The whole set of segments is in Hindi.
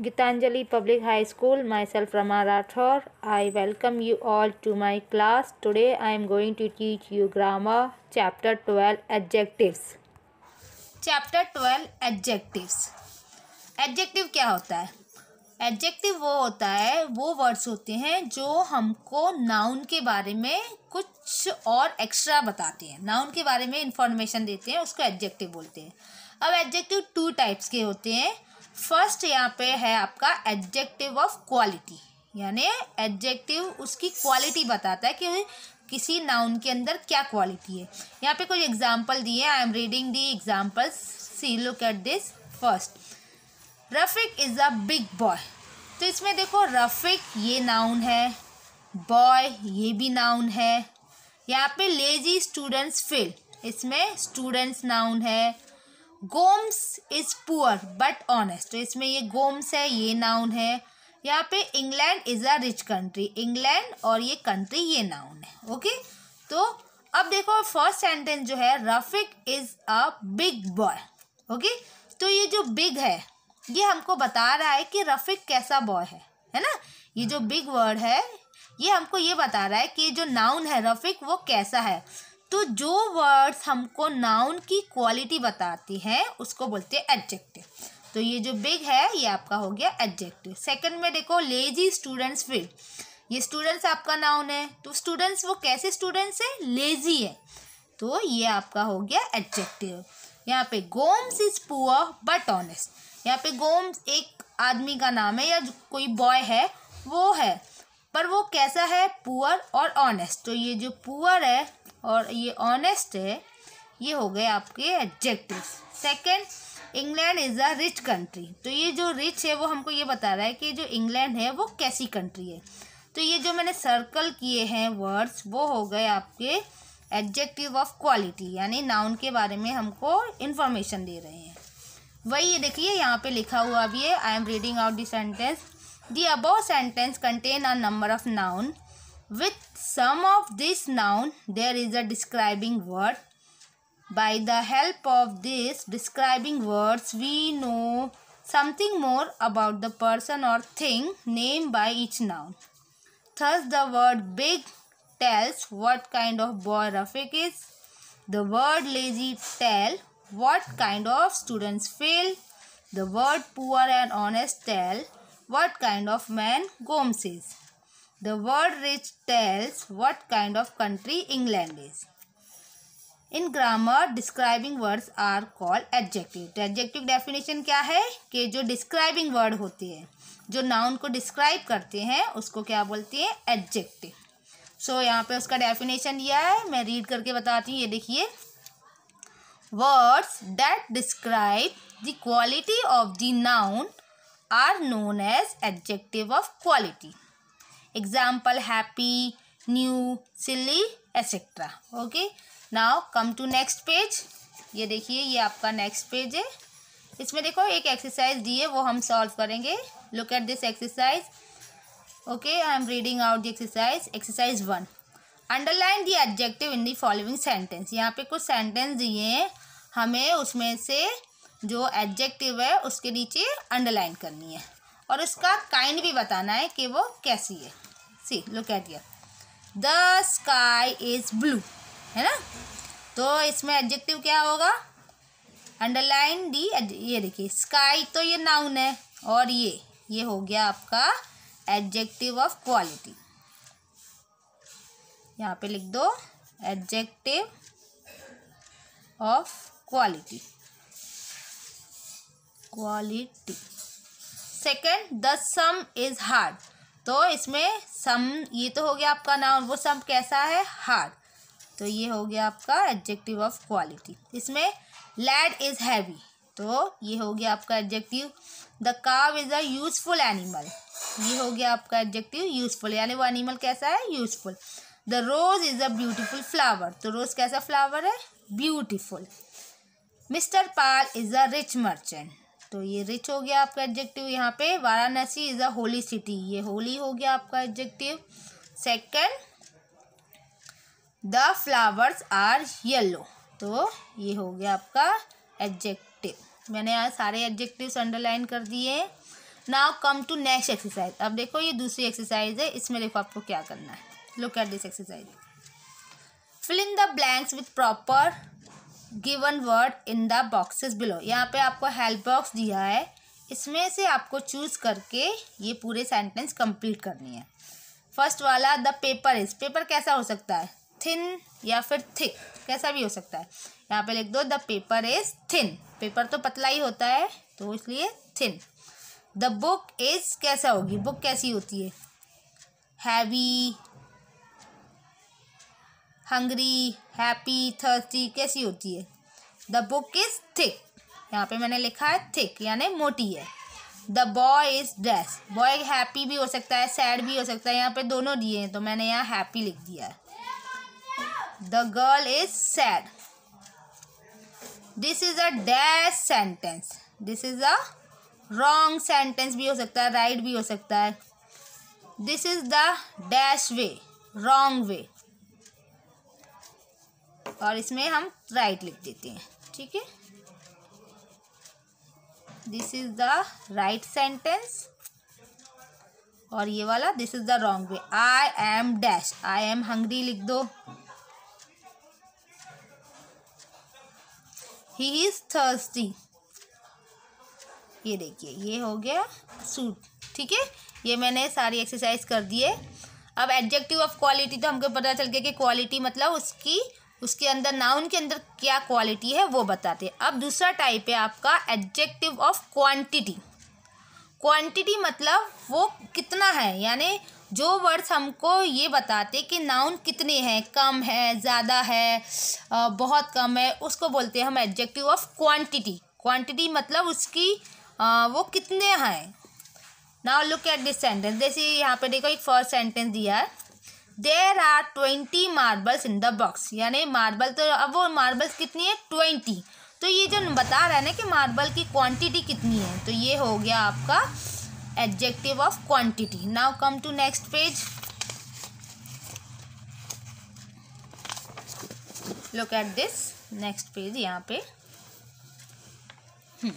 Gitanjali Public High School, myself Rama Rathor. I welcome you all to my class. Today I am going to teach you grammar, chapter 12 adjectives. Chapter twelve adjectives adjective क्या होता है एडजेक्टिव वो होता है वो वर्ड्स होते हैं जो हमको नाउन के बारे में कुछ और एक्स्ट्रा बताते हैं नाउन के बारे में इंफॉर्मेशन देते हैं उसको एडजेक्टिव बोलते हैं अब एडजेक्टिव टू टाइप्स के होते हैं फ़र्स्ट यहाँ पे है आपका एडजेक्टिव ऑफ़ क्वालिटी यानी एडजेक्टिव उसकी क्वालिटी बताता है कि किसी नाउन के अंदर क्या क्वालिटी है। यहाँ पे कोई एग्ज़ाम्पल दिए I am reading the examples see look at this first Rafiq is a big boy तो इसमें देखो रफिक ये नाउन है। बॉय ये भी नाउन है। यहाँ पे लेजी स्टूडेंट्स फिल इसमें स्टूडेंट्स नाउन है। Gomes is poor but honest इसमें ये गोम्स है, ये नाउन है। यहाँ पे England is a rich country England और ये कंट्री ये नाउन है ओके तो अब देखो फ़र्स्ट सेंटेंस जो है Rafiq is a big boy okay तो ये जो बिग है, ये हमको बता रहा है कि रफिक कैसा बॉय है है ना? ये जो बिग वर्ड है, ये हमको ये बता रहा है कि जो नाउन है रफिक वो कैसा है। तो जो वर्ड्स हमको नाउन की क्वालिटी बताती हैं, उसको बोलते हैं एडजेक्टिव तो ये जो बिग है, ये आपका हो गया एडजेक्टिव सेकंड में देखो लेजी स्टूडेंट्स फील ये स्टूडेंट्स आपका नाउन है. तो स्टूडेंट्स वो कैसे स्टूडेंट्स है? लेजी है. तो ये आपका हो गया एडजेक्टिव यहाँ पे Gomes is poor but honest यहाँ पे गोम्स एक आदमी का नाम है या कोई बॉय है, वो है. पर वो कैसा है? पुअर और ऑनेस्ट तो ये जो पुअर है और ये ऑनेस्ट है, ये हो गए आपके adjective second England is a rich country तो ये जो रिच है, वो हमको ये बता रहा है कि जो इंग्लैंड है, वो कैसी कंट्री है. तो ये जो मैंने सर्कल किए हैं वर्ड्स वो हो गए आपके एडजेक्टिव ऑफ़ क्वालिटी यानी नाउन के बारे में हमको इन्फॉर्मेशन दे रहे हैं. वही ये देखिए, यहाँ पे लिखा हुआ भी है I am reading out the sentence the above sentence contain a number of noun With some of this noun, there is a describing word. By the help of this describing words, we know something more about the person or thing named by each noun. Thus, the word big tells what kind of boy Rafik is. The word lazy tell what kind of students fail. The word poor and honest tell what kind of man Gomes is. The word rich tells what kind of country England is. In grammar describing words are called adjective adjective definition क्या है? कि जो डिस्क्राइबिंग वर्ड होते हैं जो नाउन को डिस्क्राइब करते हैं उसको क्या बोलते हैं? एडजेक्टिव सो so, यहाँ पे उसका डेफिनेशन दिया है। मैं रीड करके बताती हूँ ये देखिए। Words that describe the quality of the noun are known as adjective of quality example, happy, new, silly etc okay? Now, come to next page. ये देखिए, ये आपका नेक्स्ट पेज है। इसमें देखो, एक एक्सरसाइज दी है, वो हम सॉल्व करेंगे। Look at this exercise okay I am reading out the exercise exercise one underline the adjective in the following sentence यहाँ पे कुछ सेंटेंस दिए हैं। हमें उसमें से जो एडजेक्टिव है, उसके नीचे अंडरलाइन करनी है। और उसका काइंड भी बताना है कि वो कैसी है। See look at year the sky is blue है ना? तो इसमें एडजेक्टिव क्या होगा? अंडरलाइन दी ये देखिए स्काई तो ये नाउन है और ये ये हो गया आपका एडजेक्टिव ऑफ़ क्वालिटी यहाँ पे लिख दो adjective of quality quality second the sum is hard तो इसमें सम, ये तो हो गया आपका नाउन वो सम कैसा है? हार्ड तो ये हो गया आपका एडजेक्टिव ऑफ़ क्वालिटी इसमें लैड इज़ हैवी तो ये हो गया आपका adjective the cow is a useful animal ये हो गया आपका एडजेक्टिव यूजफुल यानी वो एनिमल कैसा है? Useful the rose is a beautiful flower तो रोज कैसा फ्लावर है? Beautiful mister Pal is a rich merchant तो ये रिच हो गया आपका एडजेक्टिव यहाँ पे। Varanasi is a holy city ये होली हो गया आपका adjective second the flowers are yellow तो ये हो गया आपका एडजेक्टिव मैंने यहाँ सारे एडजेक्टिव्स अंडरलाइन कर दिए now come to next exercise अब देखो ये दूसरी एक्सरसाइज है। इसमें देखो आपको क्या करना है। Look at this exercise fill in the blanks with proper given word in the boxes below यहाँ पे आपको हेल्प बॉक्स दिया है। इसमें से आपको चूज़ करके ये पूरे सेंटेंस कंप्लीट करनी है। फ़र्स्ट वाला द पेपर इज़ पेपर कैसा हो सकता है? थिन या फिर थिक कैसा भी हो सकता है। यहाँ पे लिख दो the paper is thin paper तो पतला ही होता है तो इसलिए थिन द बुक इज़ कैसा होगी? बुक कैसी होती है? हैवी हंग्री हैप्पी थर्स्टी कैसी होती है? द बुक इज़ थिक यहाँ पे मैंने लिखा है थिक यानी मोटी है। The boy is dash boy happy भी हो सकता है सैड भी हो सकता है। यहाँ पे दोनों दिए हैं तो मैंने यहाँ हैप्पी लिख दिया है। The girl is sad this is a dash sentence this is a wrong sentence भी हो सकता है राइट right भी हो सकता है। This is the dash way wrong way और इसमें हम राइट लिख देते हैं, ठीक है? This is the right sentence और ये वाला this is the wrong way I am dash I am hungry लिख दो। ही इज़ थर्स्टी ये देखिए, ये हो गया सूट ठीक है? ये मैंने सारी एक्सरसाइज कर दिए अब एडजेक्टिव ऑफ़ क्वालिटी तो हमको पता चल गया कि क्वालिटी मतलब उसकी उसके अंदर नाउन के अंदर क्या क्वालिटी है, वो बताते हैं। अब दूसरा टाइप है आपका एडजेक्टिव ऑफ़ क्वांटिटी क्वांटिटी मतलब वो कितना है, यानी जो वर्ड्स हमको ये बताते कि नाउन कितने हैं, कम है, ज़्यादा है बहुत कम है, उसको बोलते हैं हम एडजेक्टिव ऑफ़ क्वांटिटी क्वांटिटी मतलब उसकी वो कितने हैं। Now look at this sentence जैसे यहाँ पे देखो, एक फ़र्स्ट सेंटेंस दिया है। There are twenty marbles in the box यानी मार्बल तो अब वो मार्बल्स कितनी है? ट्वेंटी तो ये जो बता रहा है ना कि मार्बल की क्वांटिटी कितनी है तो ये हो गया आपका adjective of quantity now come to next page look at this next page यहाँ पे. हम्म।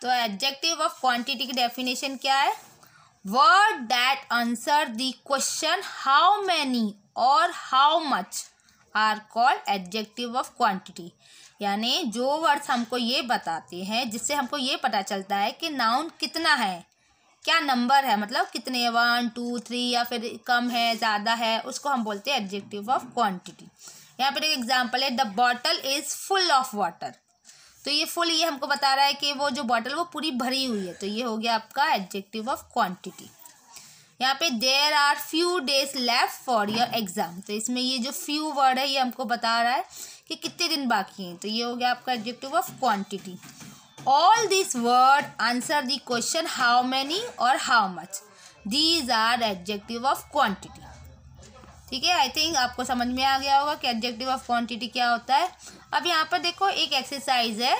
तो एडजेक्टिव ऑफ़ क्वांटिटी की डेफिनेशन क्या है? Word that answer the question how many और how much are called adjective of quantity. यानी जो वर्ड्स हमको ये बताते हैं, जिससे हमको ये पता चलता है कि नाउन कितना है, क्या नंबर है मतलब कितने वन टू थ्री या फिर कम है, ज़्यादा है, उसको हम बोलते हैं एडजेक्टिव ऑफ़ क्वांटिटी यहाँ पर एक एग्जांपल है the bottle is full of water तो ये फुल ये हमको बता रहा है कि वो जो बॉटल वो पूरी भरी हुई है। तो ये हो गया आपका एडजेक्टिव ऑफ़ क्वांटिटी यहाँ पे there are few days left for your exam तो इसमें ये जो फ्यू वर्ड है, ये हमको बता रहा है कि कितने दिन बाकी हैं। तो ये हो गया आपका adjective of quantity all this word answer the question how many और how much these are adjective of quantity ठीक है? आई थिंक आपको समझ में आ गया होगा कि एडजेक्टिव ऑफ़ क्वांटिटी क्या होता है। अब यहाँ पर देखो, एक एक्सरसाइज है।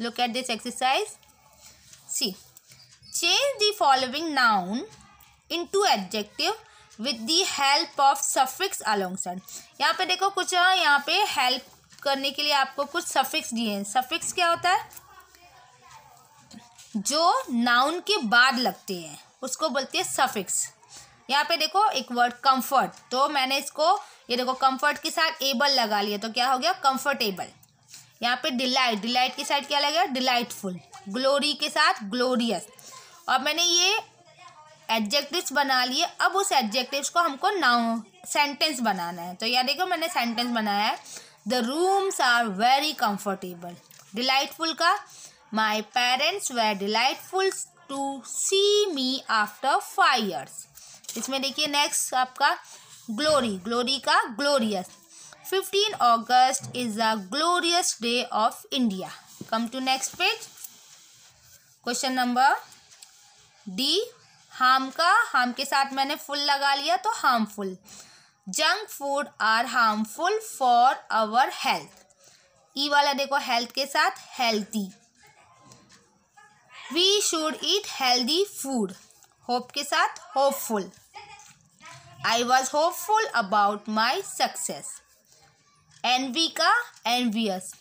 Look at this exercise see change the following noun into adjective with the help of suffix alongside यहाँ पे देखो, कुछ यहाँ पे हेल्प करने के लिए आपको कुछ सफिक्स दिए हैं। सफिक्स क्या होता है? जो नाउन के बाद लगते हैं, उसको बोलते हैं सफिक्स यहाँ पे देखो एक वर्ड कंफर्ट तो मैंने इसको, ये देखो कंफर्ट के साथ एबल लगा लिया. तो क्या हो गया? कंफर्टेबल यहाँ पे डिलाइट डिलाइट के साथ क्या लगेगा डिलाइटफुल ग्लोरी के साथ ग्लोरियस और मैंने ये एडजेक्टिव्स बना लिए. अब उस एडजेक्टिव्स को हमको नाउ सेंटेंस बनाना है. तो यहाँ देखो मैंने सेंटेंस बनाया है. The rooms are very comfortable delightful का? My parents were delightful to see me after five years इसमें देखिए नेक्स्ट आपका ग्लोरी ग्लोरी का glorious fifteen August is the glorious day of India come to next page question number D harm का हार्म के साथ मैंने फुल लगा लिया तो harmful junk food are harmful for our health ई वाला देखो हेल्थ के साथ healthy we should eat healthy food hope के साथ hopeful I was hopeful about my success envy का envious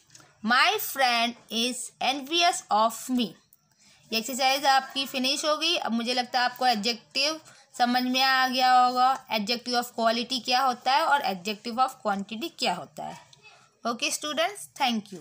my friend is envious of me ये एक्सरसाइज आपकी फिनिश हो गई। अब मुझे लगता है आपको एडजेक्टिव समझ में आ गया होगा। एडजेक्टिव ऑफ़ क्वालिटी क्या होता है और एडजेक्टिव ऑफ़ क्वांटिटी क्या होता है? Okay students thank you